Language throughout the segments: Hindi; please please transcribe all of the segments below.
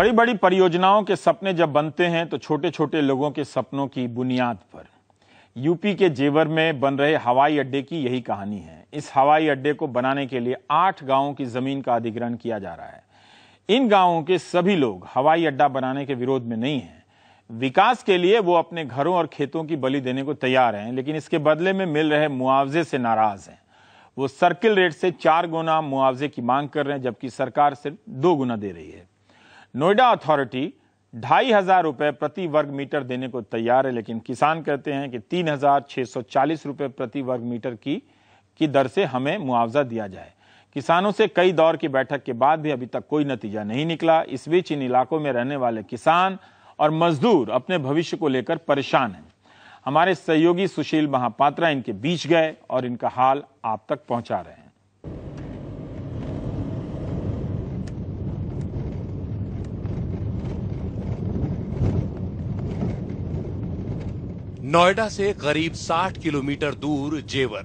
बड़ी बड़ी परियोजनाओं के सपने जब बनते हैं तो छोटे छोटे लोगों के सपनों की बुनियाद पर। यूपी के जेवर में बन रहे हवाई अड्डे की यही कहानी है। इस हवाई अड्डे को बनाने के लिए आठ गाँवों की ज़मीन का अधिग्रहण किया जा रहा है। इन गाँवों के सभी लोग हवाई अड्डा बनाने के विरोध में नहीं हैं। विकास के लिए वो अपने घरों और खेतों की बलि देने को तैयार हैं, लेकिन इसके बदले में मिल रहे मुआवजे से नाराज़ हैं। वो सर्किल रेट से चार गुना मुआवजे की मांग कर रहे हैं, जबकि सरकार सिर्फ़ दो गुना दे रही है। नोएडा अथॉरिटी ढाई हज़ार रुपए प्रति वर्ग मीटर देने को तैयार है, लेकिन किसान कहते हैं कि तीन हज़ार छह सौ चालीस रुपए प्रति वर्ग मीटर की की दर से हमें मुआवजा दिया जाए। किसानों से कई दौर की बैठक के बाद भी अभी तक कोई नतीजा नहीं निकला। इस बीच इन इलाकों में रहने वाले किसान और मजदूर अपने भविष्य को लेकर परेशान हैं। हमारे सहयोगी सुशील महापात्रा इनके बीच गए और इनका हाल आप तक पहुँचा रहे हैं। नोएडा से करीब 60 किलोमीटर दूर जेवर।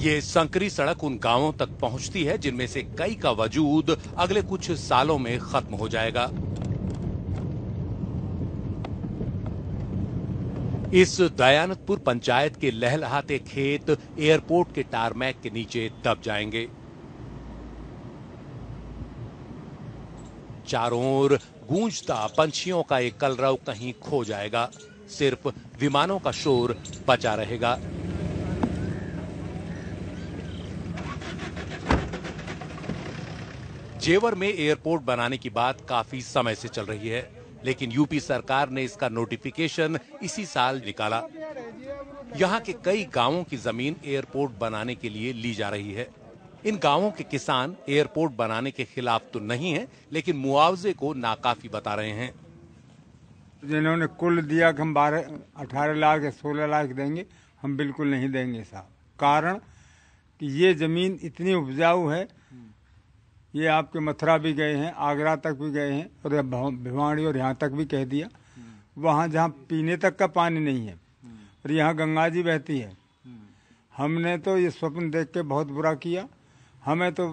ये संकरी सड़क उन गाँवों तक पहुँचती है, जिनमें से कई का वजूद अगले कुछ सालों में खत्म हो जाएगा। इस दयानतपुर पंचायत के लहलहाते खेत एयरपोर्ट के टारमैक के नीचे दब जाएँगे। चारों ओर गूंजता पंछियों का एक कलरव कहीं खो जाएगा। सिर्फ़ विमानों का शोर बचा रहेगा। जेवर में एयरपोर्ट बनाने की बात काफ़ी समय से चल रही है, लेकिन यूपी सरकार ने इसका नोटिफिकेशन इसी साल निकाला। यहाँ के कई गाँवों की ज़मीन एयरपोर्ट बनाने के लिए ली जा रही है। इन गाँवों के किसान एयरपोर्ट बनाने के खिलाफ तो नहीं है, लेकिन मुआवजे को नाकाफी बता रहे हैं। जिन्होंने कुल दिया कि हम बारह, अठारह लाख या सोलह लाख देंगे, हम बिल्कुल नहीं देंगे साहब। कारण कि ये ज़मीन इतनी उपजाऊ है, ये आपके मथुरा भी गए हैं, आगरा तक भी गए हैं, और भिवाड़ी और यहाँ तक भी कह दिया। वहाँ जहाँ पीने तक का पानी नहीं है, और यहाँ गंगा जी बहती है। हमने तो ये स्वप्न देख के बहुत बुरा किया। हमें तो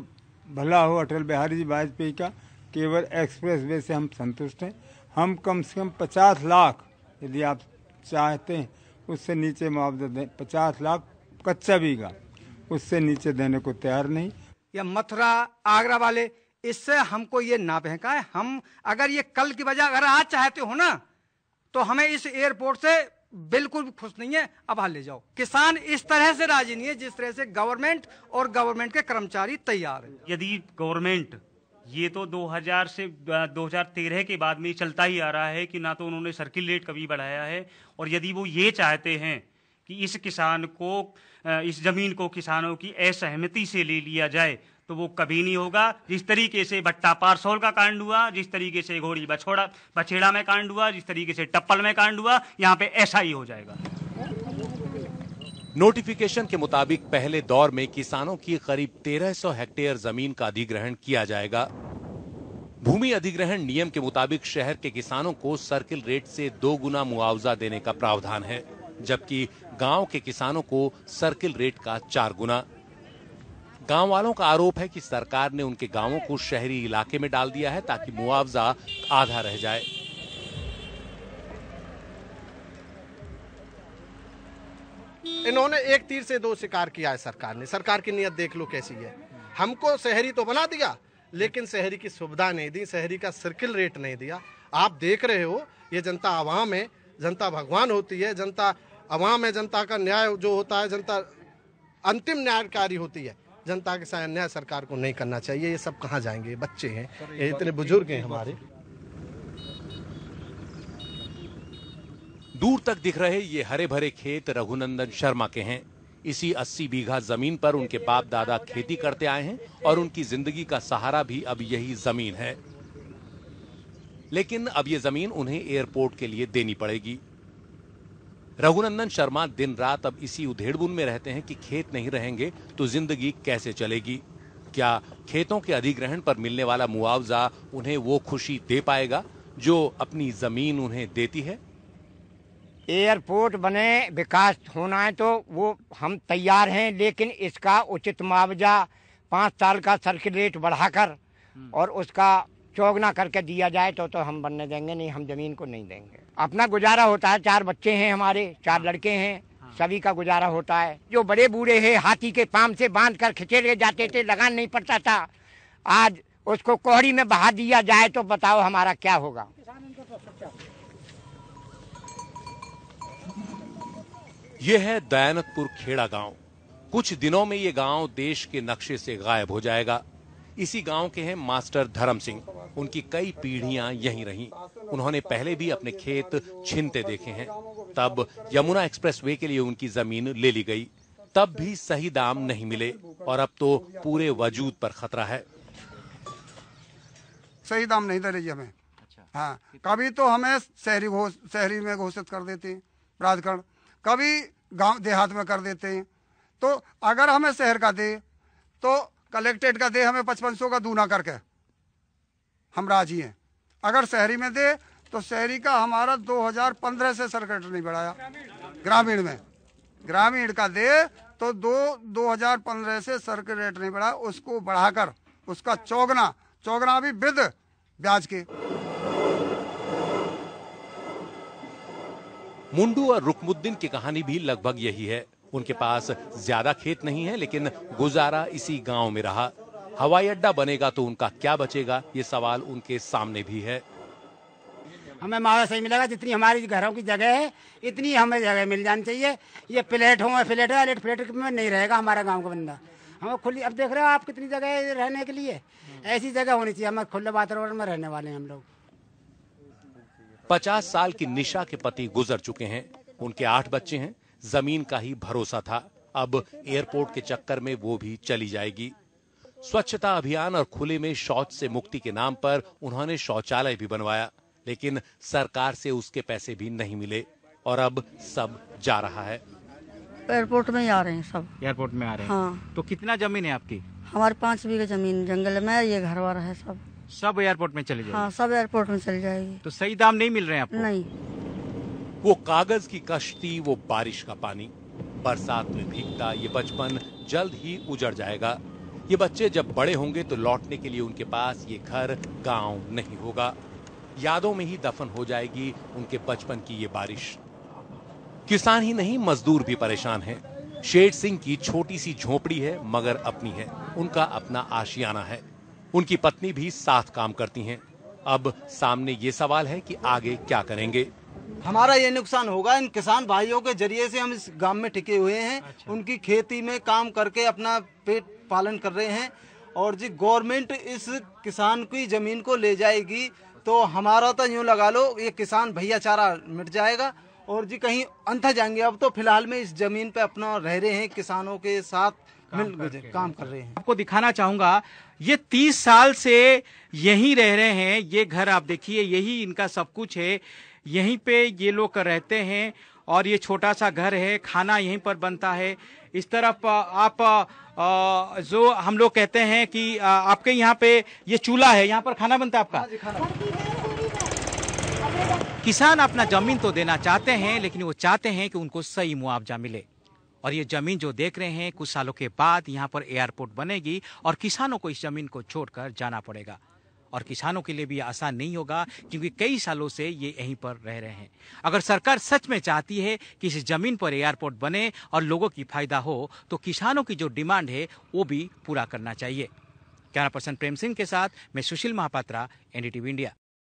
भला हो अटल बिहारी जी वाजपेयी का, केवल एक्सप्रेस वे से हम संतुष्ट हैं। हम कम से कम पचास लाख, यदि आप चाहते हैं, उससे नीचे मुआवजा दें, पचास लाख कच्चा बीघा, उससे नीचे देने को तैयार नहीं। या मथुरा, आगरा वाले, इससे हमको ये ना बहकाए। हम, अगर ये कल की वजह अगर आज चाहते हो ना तो हमें इस एयरपोर्ट से बिल्कुल भी खुश नहीं है, अब हाल ले जाओ। किसान इस तरह से राज़ी नहीं है, जिस तरह से गवर्नमेंट और गवर्नमेंट के कर्मचारी तैयार है। यदि गवर्नमेंट ये तो 2000 से 2013 के बाद में चलता ही आ रहा है कि ना तो उन्होंने सर्किल रेट कभी बढ़ाया है, और यदि वो ये चाहते हैं कि इस किसान को इस ज़मीन को किसानों की असहमति से ले लिया जाए तो वो कभी नहीं होगा। जिस तरीके से भट्टा पारसोल का कांड हुआ, जिस तरीके से घोड़ी बछोड़ा, बछेड़ा में कांड हुआ, जिस तरीके से टप्पल में कांड हुआ, यहाँ पे ऐसा ही हो जाएगा। नोटिफिकेशन के मुताबिक पहले दौर में किसानों की करीब 1300 हेक्टेयर ज़मीन का अधिग्रहण किया जाएगा। भूमि अधिग्रहण नियम के मुताबिक शहर के किसानों को सर्किल रेट से दो गुना मुआवजा देने का प्रावधान है, जबकि गाँव के किसानों को सर्किल रेट का चार गुना। गाँव वालों का आरोप है कि सरकार ने उनके गाँवों को शहरी इलाके में डाल दिया है ताकि मुआवजा आधा रह जाए। इन्होंने एक तीर से दो शिकार किया है सरकार ने। सरकार की नीयत देख लो कैसी है। हमको शहरी तो बना दिया, लेकिन शहरी की सुविधा नहीं दी, शहरी का सर्किल रेट नहीं दिया। आप देख रहे हो, ये जनता आवाम है, जनता भगवान होती है, जनता आवाम है, जनता का न्याय जो होता है, जनता अंतिम न्यायकारी होती है। जनता के साथ अन्याय सरकार को नहीं करना चाहिए ये सब कहाँ जाएँगे? बच्चे हैं ये इतने बुज़ुर्ग हैं हमारे। दूर तक दिख रहे ये हरे भरे खेत रघुनंदन शर्मा के हैं। इसी 80 बीघा ज़मीन पर उनके बाप दादा खेती करते आए हैं और उनकी ज़िंदगी का सहारा भी अब यही ज़मीन है। लेकिन अब ये ज़मीन उन्हें एयरपोर्ट के लिए देनी पड़ेगी। रघुनंदन शर्मा दिन रात अब इसी उधेड़बुन में रहते हैं कि खेत नहीं रहेंगे तो ज़िंदगी कैसे चलेगी? क्या खेतों के अधिग्रहण पर मिलने वाला मुआवजा उन्हें वो खुशी दे पाएगा जो अपनी ज़मीन उन्हें देती है? एयरपोर्ट बने विकास होना है तो वो हम तैयार हैं लेकिन इसका उचित मुआवजा पाँच साल का सर्किल रेट बढ़ाकर और उसका चौगना करके दिया जाए तो तो हम बनने देंगे नहीं हम ज़मीन को नहीं देंगे। अपना गुजारा होता है। चार बच्चे हैं हमारे चार लड़के हैं। सभी का गुजारा होता है। जो बड़े बूढ़े हैं हाथी के पाम से बाँध कर खिंचे ले जाते थे लगान नहीं पड़ता था। आज उसको कोहड़ी में बहा दिया जाए तो बताओ हमारा क्या होगा। यह है दयानतपुर खेड़ा गाँव। कुछ दिनों में ये गाँव देश के नक्शे से गायब हो जाएगा। इसी गाँव के हैं मास्टर धर्म सिंह। उनकी कई पीढ़ियाँ यहीं रहीं। उन्होंने पहले भी अपने खेत छिनते देखे हैं। तब यमुना एक्सप्रेसवे के लिए उनकी ज़मीन ले ली गई। तब भी सही दाम नहीं मिले और अब तो पूरे वजूद पर खतरा है। सही दाम नहीं दे रही हमें। हाँ कभी तो हमें शहरी घोष शहरी में घोषित कर देते हैं प्राधिकरण कभी गाँव देहात में कर देते हैं। तो अगर हमें शहर का दे तो कलेक्टेड का दे हमें पचपन सौ का दूना करके। हम राज़ी हैं। अगर शहरी में दे तो शहरी का हमारा 2015 से सर्किट नहीं बढ़ाया। ग्रामीण में। ग्रामीण का दे तो दो 2015 से सर्किट रेट नहीं बढ़ा। उसको बढ़ाकर, उसका चौगना चौगना भी विद ब्याज के। मुंडू और रुकमुद्दीन की कहानी भी लगभग यही है। उनके पास ज़्यादा खेत नहीं है, लेकिन गुजारा इसी गाँव में रहा। हवाई अड्डा बनेगा तो उनका क्या बचेगा? ये सवाल उनके सामने भी है। हमें मुआवजा सही मिलेगा जितनी हमारी घरों की जगह है इतनी हमें जगह मिल जानी चाहिए। ये फ्लैट हो फ्लैट है फ्लैट में नहीं रहेगा हमारा गाँव का बंदा। हमें खुली अब देख रहे हो आप कितनी जगह है रहने के लिए? ऐसी जगह होनी चाहिए हमें खुले वातावरण में रहने वाले हैं हम लोग। पचास साल की निशा के पति गुजर चुके हैं। उनके आठ बच्चे हैं। ज़मीन का ही भरोसा था। अब एयरपोर्ट के चक्कर में वो भी चली जाएगी। स्वच्छता अभियान और खुले में शौच से मुक्ति के नाम पर उन्होंने शौचालय भी बनवाया लेकिन सरकार से उसके पैसे भी नहीं मिले और अब सब जा रहा है। एयरपोर्ट में ही आ रहे हैं सब। एयरपोर्ट में आ रहे हैं? हाँ। तो कितना ज़मीन है आपकी? हमारे पाँच बीघे ज़मीन जंगल में ये घर वाला है सब। सब एयरपोर्ट में चले जाएगी? हाँ सब एयरपोर्ट में चली जाएगी। तो सही दाम नहीं मिल रहे हैं आपको? नहीं। वो कागज़ की कश्ती वो बारिश का पानी बरसात में भीगता ये बचपन जल्द ही उजड़ जाएगा। ये बच्चे जब बड़े होंगे तो लौटने के लिए उनके पास ये घर गाँव नहीं होगा। यादों में ही दफन हो जाएगी उनके बचपन की ये बारिश। किसान ही नहीं मजदूर भी परेशान हैं। शेर सिंह की छोटी सी झोपड़ी है मगर अपनी है। उनका अपना आशियाना है। उनकी पत्नी भी साथ काम करती हैं। अब सामने ये सवाल है कि आगे क्या करेंगे। हमारा ये नुकसान होगा। इन किसान भाइयों के ज़रिए से हम इस गाँव में टिके हुए हैं। अच्छा। उनकी खेती में काम करके अपना पेट पालन कर रहे हैं और जी गवर्नमेंट इस किसान की ज़मीन को ले जाएगी तो हमारा तो यूँ लगा लो ये किसान भैया चारा मिट जाएगा। और जी कहीं अंत जाएँगे अब तो फ़िलहाल में इस ज़मीन पे अपना रह रहे हैं किसानों के साथ मिल काम कर रहे हैं। आपको दिखाना चाहूँगा ये तीस साल से यहीं रह रहे हैं ये घर आप देखिए यही इनका सब कुछ है यहीं पे ये लोग रहते हैं और ये छोटा सा घर है खाना यहीं पर बनता है। इस तरफ़ आप जो हम लोग कहते हैं कि आपके यहाँ पे ये चूल्हा है यहाँ पर खाना बनता है आपका? किसान अपना ज़मीन तो देना चाहते हैं लेकिन वो चाहते हैं कि उनको सही मुआवजा मिले। और ये ज़मीन जो देख रहे हैं कुछ सालों के बाद यहाँ पर एयरपोर्ट बनेगी और किसानों को इस ज़मीन को छोड़कर जाना पड़ेगा। और किसानों के लिए भी आसान नहीं होगा, क्योंकि कई सालों से ये यहीं पर रह रहे हैं। अगर सरकार सच में चाहती है कि इस ज़मीन पर एयरपोर्ट बने और लोगों की फ़ायदा हो तो किसानों की जो डिमांड है, वो भी पूरा करना चाहिए। कैमरा पर्सन प्रेम सिंह के साथ मैं सुशील महापात्रा, एनडीटीवी इंडिया।